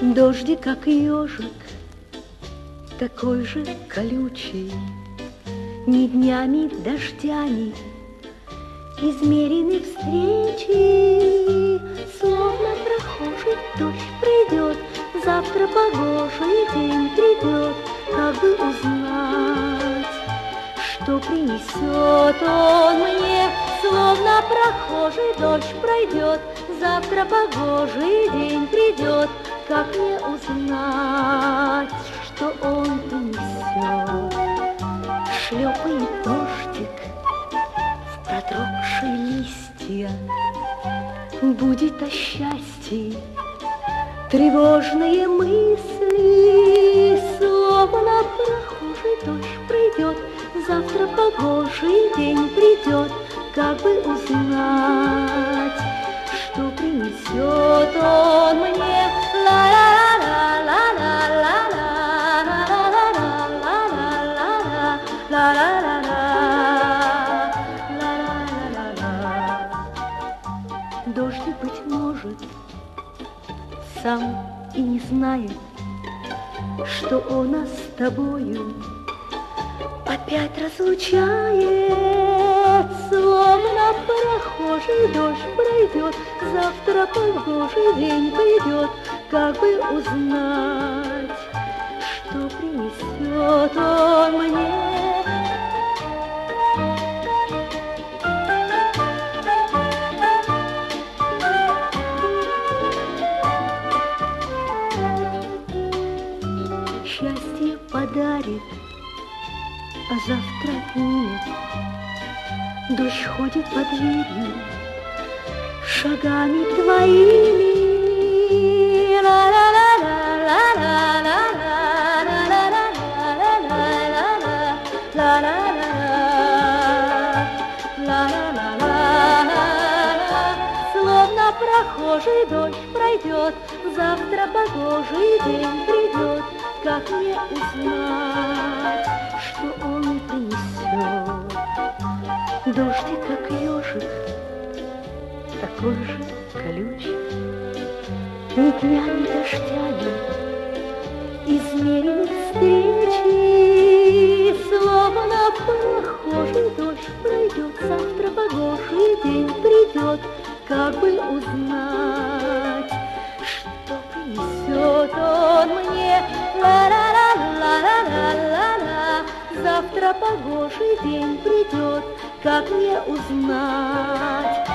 Дождик, как ежик, такой же колючий, Ни днями, дождями измерены встречи, Словно прохожий дождь придет, Завтра погожий день придет, Как бы узнать, что принесет он мне, Словно прохожий дождь пройдет, Завтра погожий день придет, Как мне узнать, что он принесет? Шлепает дождик в продрогшие листья, Будет о счастье тревожные мысли, Словно прохожий дождь пройдет, Завтра погожий день придет, Как бы узнать, Дождь, быть может, сам и не знает, что он нас с тобою опять разлучает, словно прохожий дождь пройдет, завтра погожий день придет, как бы узнать, что принесет он мне. Подарит, а завтра нет. Дождь ходит под дверью, шагами твоими. Словно прохожий дождь пройдет, завтра погожий день придет, как мне узнать, Дождик, как ежик, такой же колючий, Ни днями дождями измерены встречи, Словно прохожий дождь пройдет, завтра погожий день придет, Как бы узнать, что принесет он мне. Ла-ла-ла-ла-ла-ла-ла, Завтра погожий день придет, как мне узнать?